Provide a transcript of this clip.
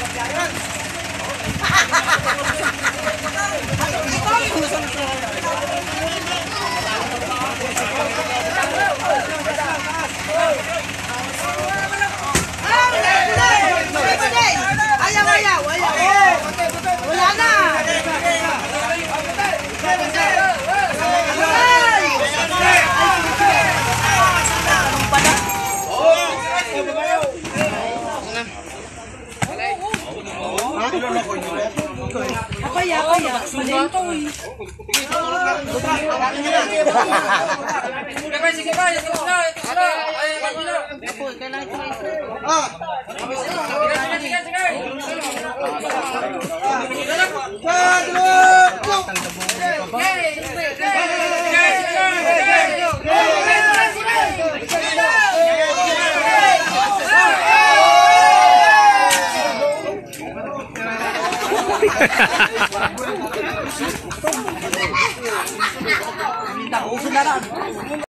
Ayaw, ayaw. Wala na. choice. Ako ya, ako ya. Mali to eh. Sige ba, sige ba. Ito sila, ito sila. Ay, ito sila. Kailangan choice. Ah! Sige, sige, sige. Sige, sige. Sige, sige. 哈哈哈哈哈哈哈哈哈哈